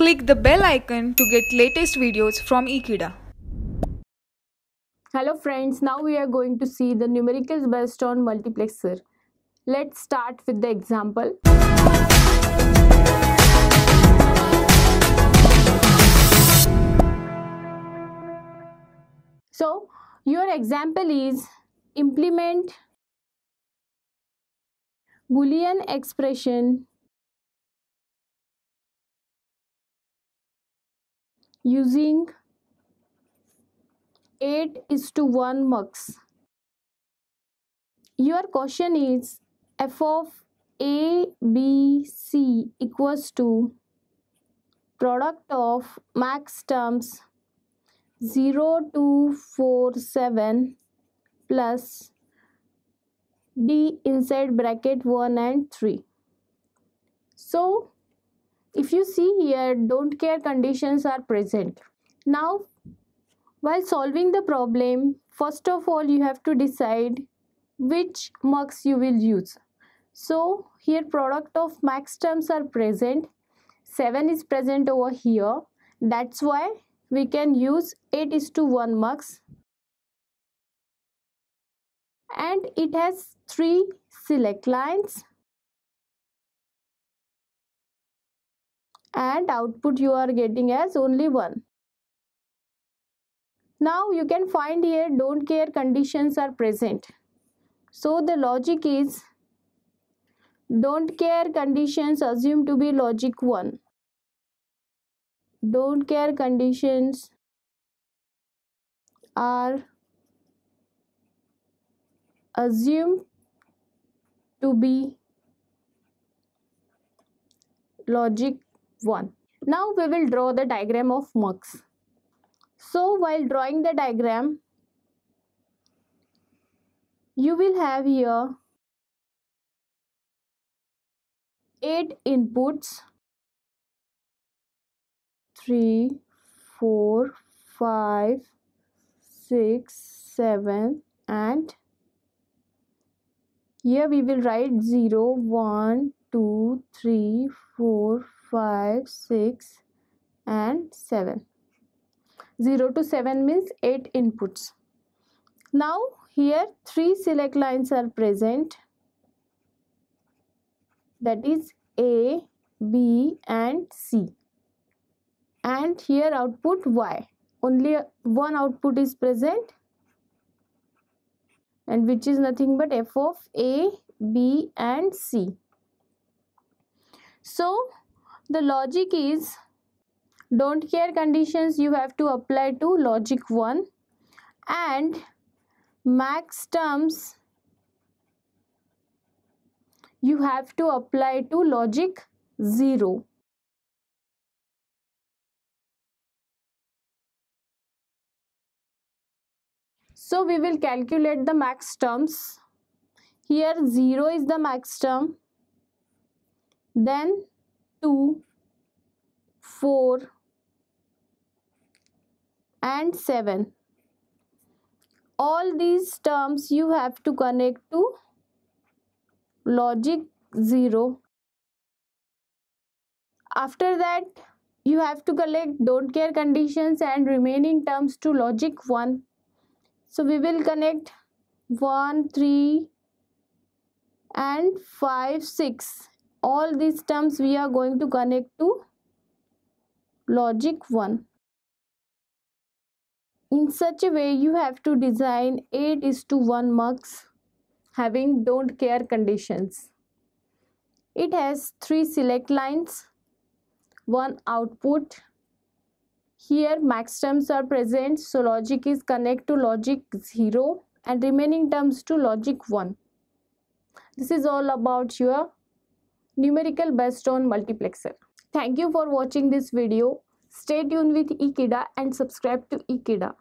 Click the bell icon to get latest videos from Ekeeda. Hello friends, now we are going to see the numericals based on multiplexer. Let's start with the example. So your example is implement Boolean expression using 8 is to 1 mux. Your question is f of a, b, c equals to product of max terms 0 to 4, 7 plus d inside bracket 1 and 3. So if you see here don't care conditions are present. Now while solving the problem first of all you have to decide which mux you will use. So here product of max terms are present. 7 is present over here. That's why we can use 8 is to 1 mux and it has three select lines and output you are getting as only one. Now you can find here don't care conditions are present. So the logic is don't care conditions assumed to be logic 1. Don't care conditions are assumed to be logic 1. Now we will draw the diagram of mux. So while drawing the diagram, you will have here 8 inputs 3, 4, 5, 6, 7 and here we will write 0, 1, 2, 3, 4, 5 6 and 7 0 to 7 means 8 inputs. Now here three select lines are present. That is a b and c. And here output y. Only one output is present. And which is nothing but f of a b and c. So the logic is don't care conditions you have to apply to logic 1 and max terms you have to apply to logic 0 so we will calculate the max terms. Here 0 is the max term. Then 2, 4 and 7. All these terms you have to connect to logic 0. After that you have to collect don't care conditions and remaining terms to logic 1. So we will connect 1, 3 and 5, 6 all these terms we are going to connect to logic 1 in such a way you have to design 8 is to 1 mux having don't care conditions. It has three select lines one output. Here max terms are present so logic is connect to logic 0 and remaining terms to logic 1 this is all about your numerical based on multiplexer. Thank you for watching this video. Stay tuned with Ekeeda and subscribe to Ekeeda.